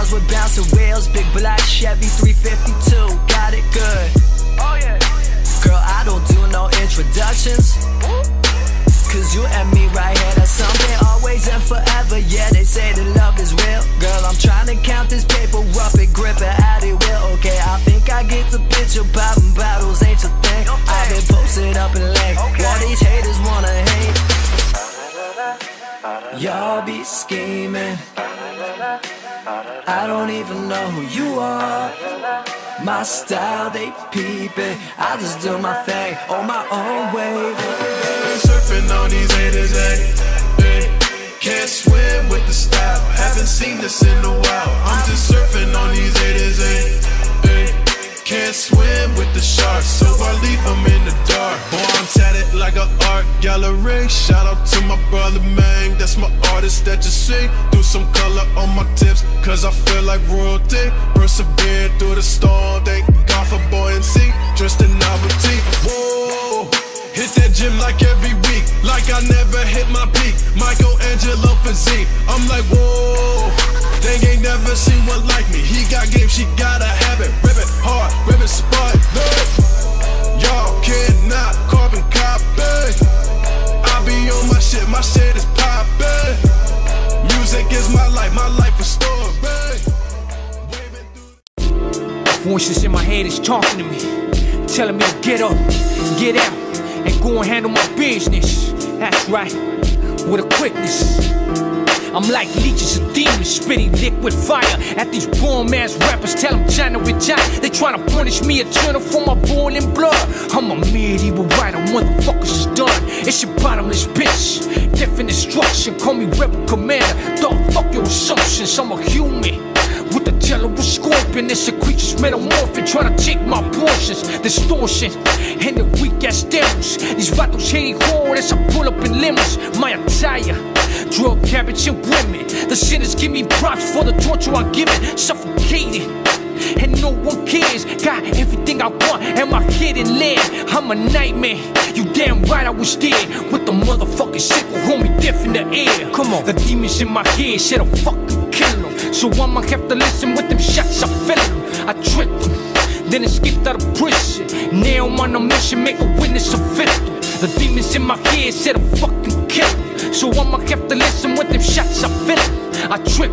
cars with bouncing wheels, big black Chevy 352. Got it good. Oh yeah. Girl, I don't do no introductions. Cause you and me right here, that's something always and forever. Yeah, they say that love is real. Girl, I'm trying to count this paper up and grip it out it will. Okay, I think I get the picture. Popping bottles ain't your thing. I've been posted up in length. Okay. All these haters wanna hate. Y'all be scheming. I don't even know who you are. My style, they peeping. I just do my thing on my own way. Surfing on these haters, ayy. ayy. Can't swim with the style. Haven't seen this in a while. I'm just surfing on these haters, ayy. ayy. Can't swim with the sharks, so I leave them in the dark. Boy, I'm tatted like an art gallery. Shout out to my brother, man. That's my artist that you see. Do some color on my tips, cause I feel like royalty. Persevere through the storm. Thank God for buoyancy. Dressed in novelty. Whoa. Hit that gym like every week, like I never hit my peak. Michelangelo physique, I'm like, whoa. They ain't never seen one like me. He got game, she gotta have it. Rip it hard, rip it spot. Voices in my head is talking to me, telling me to get up, get out, and go and handle my business. That's right, with a quickness. I'm like leeches and demons, spitting liquid fire at these bomb ass rappers. Tell them China with China. They tryna punish me eternal for my boiling blood. I'm a medieval writer, motherfuckers is done. It's your bottomless bitch. Death and destruction, call me rebel commander. Don't fuck your assumptions, I'm a human. With the jello scorpion, it's a creature's metamorphin Trying to take my portions, distortion And the weak ass devils These vatos hating hard as I pull up in limos My attire, drug habits and women The sinners give me props for the torture I'm giving Suffocating and no one cares. Got everything I want, and my head in lead. I'm a nightmare. You damn right I was dead. with the motherfucking sickle, homie, death in the air. Come on, the demons in my head said oh, fucking kill them. So I'ma have to listen with them shots I feel them. I trip then escaped out of prison. Now I'm on a mission, make a witness a victim. The demons in my head said I'll fucking kill them. So I'ma have to listen with them shots I feel them. I trip.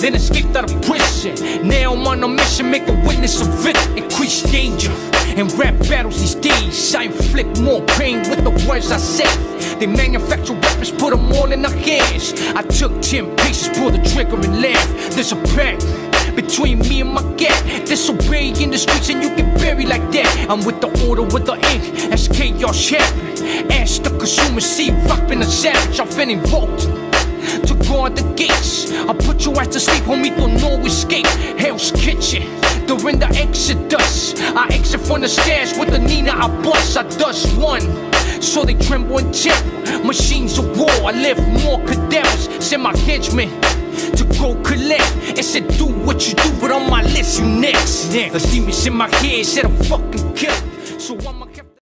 Then escaped out of prison. Now I'm on a mission, make a witness of it. Increase danger. In rap battles these days, I inflict more pain with the words I say. They manufacture weapons, put them all in our hands. I took 10 pieces, pulled the trigger and laughed. There's a pact between me and my cat. Disobey in the streets and you get buried like that. I'm with the order with the ink, as chaos happen. Ask the consumer, see, rapping a savage. I've been vote to guard the gates. I put your ass to sleep, homie, don't no escape. Hell's Kitchen, during the exodus. I exit from the stairs with the Nina, I bust, I dust one. So they tremble and temper. Machines of war, I live more cadavers. Send my henchmen to go collect and said, Do what you do, but on my list, you next. The demons in my head said, I'm fucking kill.